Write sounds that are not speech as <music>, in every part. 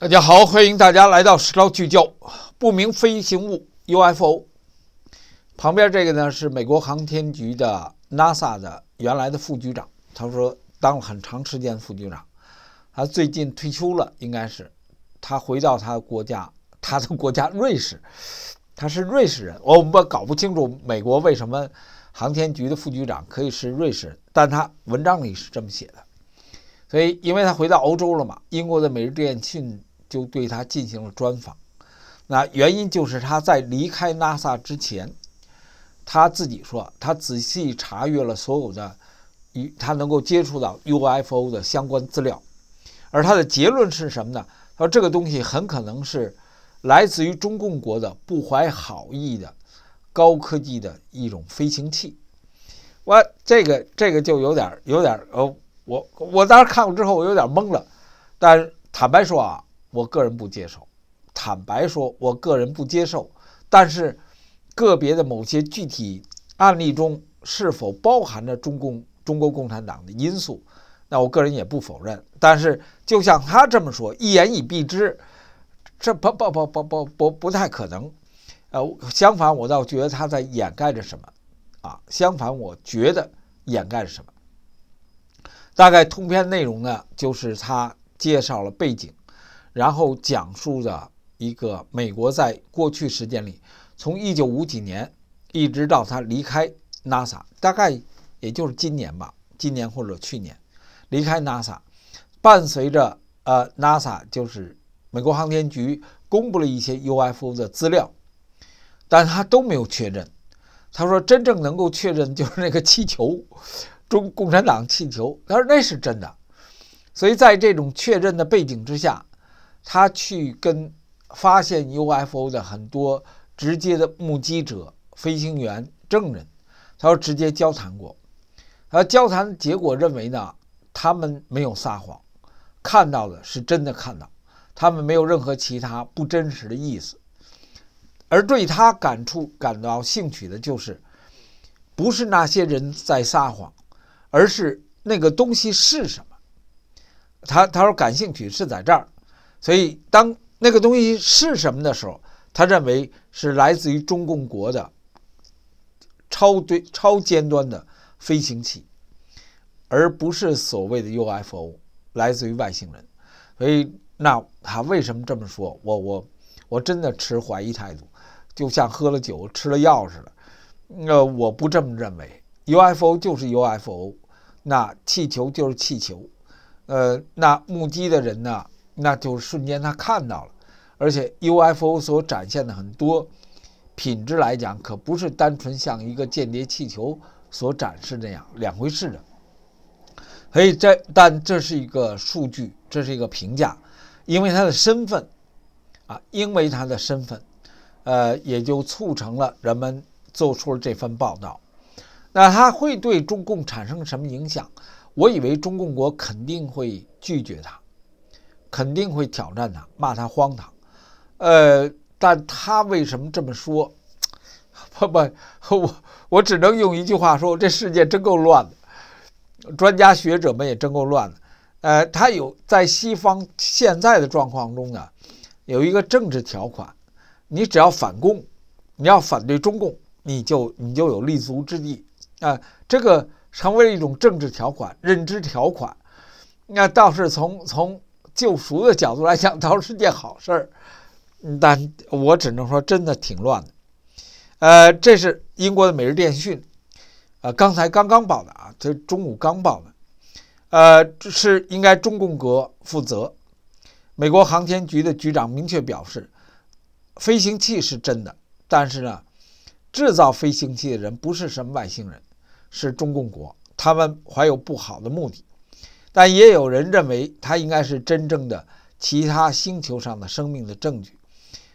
大家好，欢迎大家来到石头聚焦。不明飞行物 UFO 旁边这个呢是美国航天局的 NASA 的原来的副局长，他说当了很长时间副局长，他最近退休了，应该是他回到他的国家，<laughs> 他的国家瑞士，他是瑞士人。我们搞不清楚美国为什么航天局的副局长可以是瑞士人，但他文章里是这么写的。所以，因为他回到欧洲了嘛，英国的《每日电讯》。就对他进行了专访，那原因就是他在离开 NASA 之前，他自己说他仔细查阅了所有的与他能够接触到 UFO 的相关资料，而他的结论是什么呢？他说这个东西很可能是来自于中共国的不怀好意的高科技的一种飞行器。我这个这个就有点有点呃，我我当时看过之后我有点懵了，但坦白说啊。我个人不接受，坦白说，我个人不接受。但是，个别的某些具体案例中是否包含着中共、中国共产党的因素，那我个人也不否认。但是，就像他这么说，一言以蔽之，这不不不不不不不太可能。呃，相反，我倒觉得他在掩盖着什么啊？相反，我觉得掩盖着什么？大概通篇内容呢，就是他介绍了背景。然后讲述着一个美国在过去时间里，从一九五几年一直到他离开 NASA，大概也就是今年吧，今年或者去年离开 NASA，伴随着呃 NASA 就是美国航天局公布了一些 UFO 的资料，但他都没有确认。他说真正能够确认就是那个气球，中共产党气球，他说那是真的。所以在这种确认的背景之下。他去跟发现 UFO 的很多直接的目击者、飞行员、证人，他说直接交谈过，而交谈结果认为呢，他们没有撒谎，看到的是真的看到，他们没有任何其他不真实的意思。而对他感触感到兴趣的就是，不是那些人在撒谎，而是那个东西是什么。他他说感兴趣是在这儿。所以，当那个东西是什么的时候，他认为是来自于中共国的超对超尖端的飞行器，而不是所谓的 UFO 来自于外星人。所以，那他为什么这么说？我我我真的持怀疑态度，就像喝了酒吃了药似的。那我不这么认为，UFO 就是 UFO，那气球就是气球。呃，那目击的人呢？那就瞬间他看到了，而且 UFO 所展现的很多品质来讲，可不是单纯像一个间谍气球所展示那样两回事的。所以这但这是一个数据，这是一个评价，因为他的身份啊，因为他的身份，呃，也就促成了人们做出了这份报道。那他会对中共产生什么影响？我以为中共国肯定会拒绝他。肯定会挑战他，骂他荒唐，呃，但他为什么这么说？<laughs> 不不，我我只能用一句话说：这世界真够乱的，专家学者们也真够乱的。呃，他有在西方现在的状况中呢，有一个政治条款，你只要反共，你要反对中共，你就你就有立足之地啊。这个成为了一种政治条款、认知条款。那倒是从从。救赎的角度来讲，倒是件好事儿，但我只能说，真的挺乱的。呃，这是英国的《每日电讯》，呃，刚才刚刚报的啊，这中午刚报的。呃，是应该中共国负责。美国航天局的局长明确表示，飞行器是真的，但是呢，制造飞行器的人不是什么外星人，是中共国，他们怀有不好的目的。但也有人认为，它应该是真正的其他星球上的生命的证据，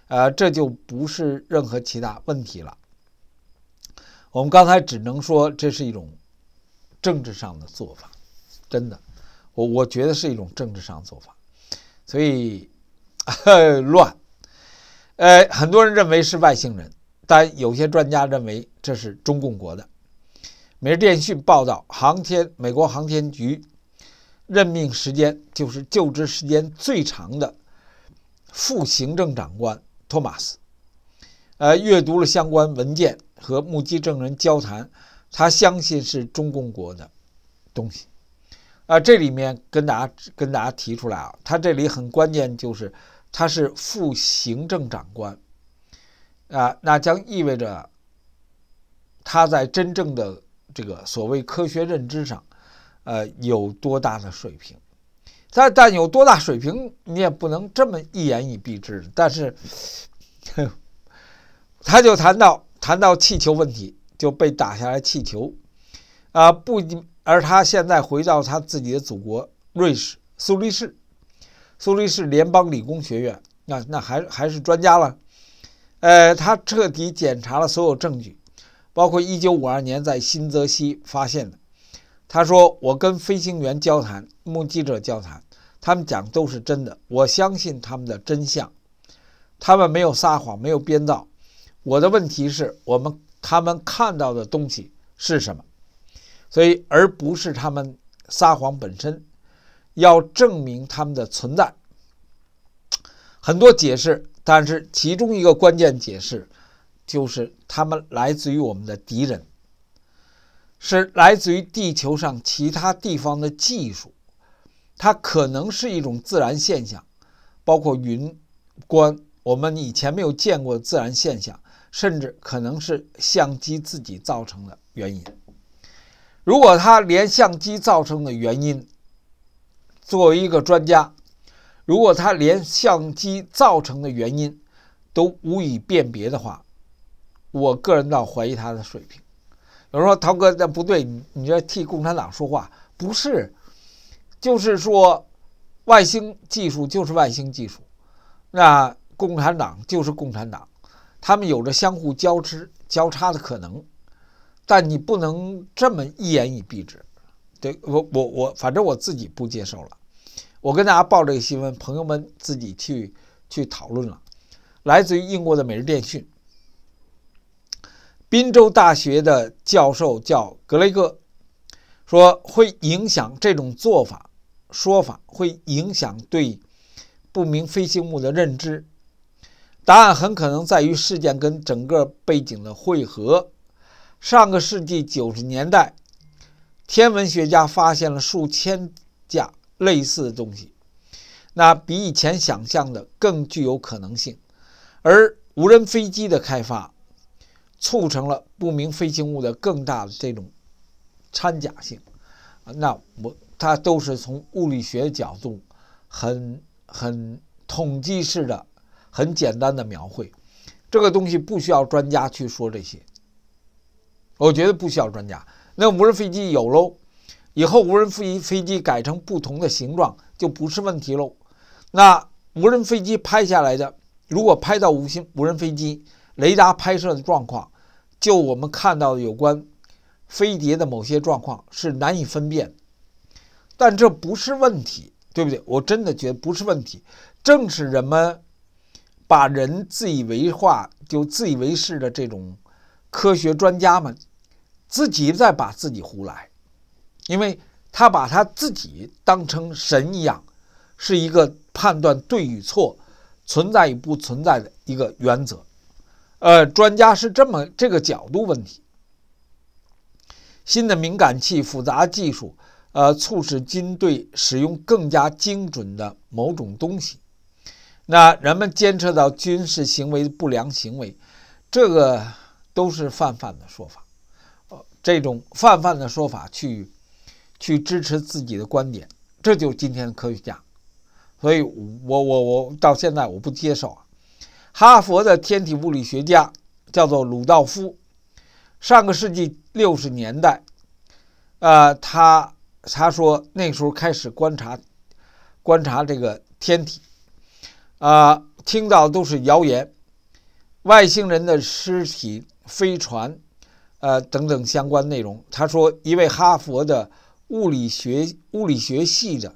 呃，这就不是任何其他问题了。我们刚才只能说这是一种政治上的做法，真的，我我觉得是一种政治上做法，所以 <laughs> 乱。呃，很多人认为是外星人，但有些专家认为这是中共国的。《每日电讯》报道，航天美国航天局。任命时间就是就职时间最长的副行政长官托马斯，呃，阅读了相关文件和目击证人交谈，他相信是中共国的东西。啊，这里面跟大家跟大家提出来啊，他这里很关键，就是他是副行政长官，啊，那将意味着他在真正的这个所谓科学认知上，呃，有多大的水平？但但有多大水平，你也不能这么一言以蔽之。但是，<laughs> 他就谈到谈到气球问题，就被打下来气球，啊，不仅。而他现在回到他自己的祖国瑞士苏黎世，苏黎世联邦理工学院，那那还还是专家了。呃，他彻底检查了所有证据，包括1952年在新泽西发现的。他说：“我跟飞行员交谈，目击者交谈，他们讲都是真的，我相信他们的真相，他们没有撒谎，没有编造。我的问题是我们他们看到的东西是什么？”所以，而不是他们撒谎本身，要证明他们的存在。很多解释，但是其中一个关键解释，就是他们来自于我们的敌人，是来自于地球上其他地方的技术，它可能是一种自然现象，包括云观我们以前没有见过的自然现象，甚至可能是相机自己造成的原因。如果他连相机造成的原因，作为一个专家，如果他连相机造成的原因都无以辨别的话，我个人倒怀疑他的水平。有人说：“涛哥，那不对，你你这替共产党说话不是？就是说，外星技术就是外星技术，那共产党就是共产党，他们有着相互交织交叉的可能。”但你不能这么一言以蔽之，对我我我，反正我自己不接受了。我跟大家报这个新闻，朋友们自己去去讨论了。来自于英国的《每日电讯》，滨州大学的教授叫格雷戈，说会影响这种做法说法，会影响对不明飞行物的认知。答案很可能在于事件跟整个背景的汇合。上个世纪九十年代，天文学家发现了数千架类似的东西，那比以前想象的更具有可能性。而无人飞机的开发，促成了不明飞行物的更大的这种掺假性。那我它都是从物理学角度，很很统计式的、很简单的描绘。这个东西不需要专家去说这些。我觉得不需要专家。那无人飞机有喽，以后无人飞飞机改成不同的形状就不是问题喽。那无人飞机拍下来的，如果拍到无星无人飞机雷达拍摄的状况，就我们看到的有关飞碟的某些状况是难以分辨。但这不是问题，对不对？我真的觉得不是问题。正是人们把人自以为化、就自以为是的这种。科学专家们自己在把自己胡来，因为他把他自己当成神一样，是一个判断对与错、存在与不存在的一个原则。呃，专家是这么这个角度问题。新的敏感器、复杂技术，呃，促使军队使用更加精准的某种东西。那人们监测到军事行为的不良行为，这个。都是泛泛的说法，呃，这种泛泛的说法去去支持自己的观点，这就是今天的科学家。所以，我我我到现在我不接受啊。哈佛的天体物理学家叫做鲁道夫，上个世纪六十年代，呃，他他说那时候开始观察观察这个天体，啊，听到都是谣言，外星人的尸体。飞船，呃，等等相关内容。他说，一位哈佛的物理学物理学系的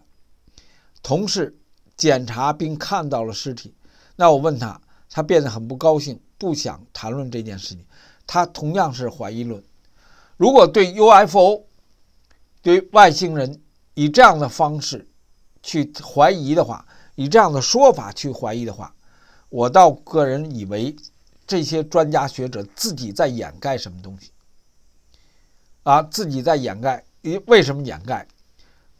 同事检查并看到了尸体。那我问他，他变得很不高兴，不想谈论这件事情。他同样是怀疑论。如果对 UFO、对外星人以这样的方式去怀疑的话，以这样的说法去怀疑的话，我倒个人以为这些专家学者自己在掩盖什么东西啊？自己在掩盖，为为什么掩盖？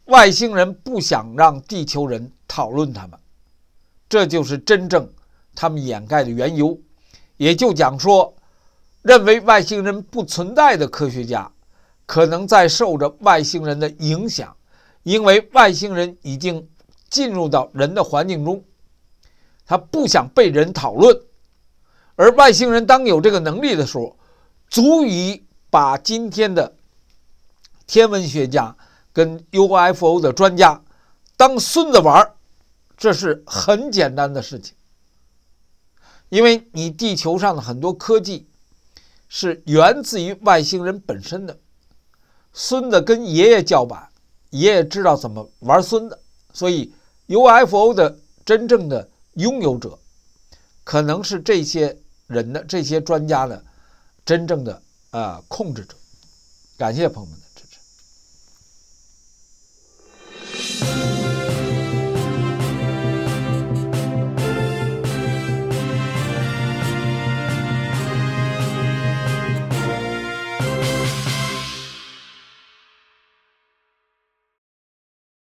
外星人不想让地球人讨论他们，这就是真正他们掩盖的缘由。也就讲说，认为外星人不存在的科学家，可能在受着外星人的影响，因为外星人已经进入到人的环境中，他不想被人讨论。而外星人当有这个能力的时候，足以把今天的天文学家跟 UFO 的专家当孙子玩儿这是很简单的事情。因为你地球上的很多科技是源自于外星人本身的，孙子跟爷爷叫板，爷爷知道怎么玩孙子，所以 UFO 的真正的拥有者，可能是这些人的这些专家的真正的呃控制者。感谢朋友们。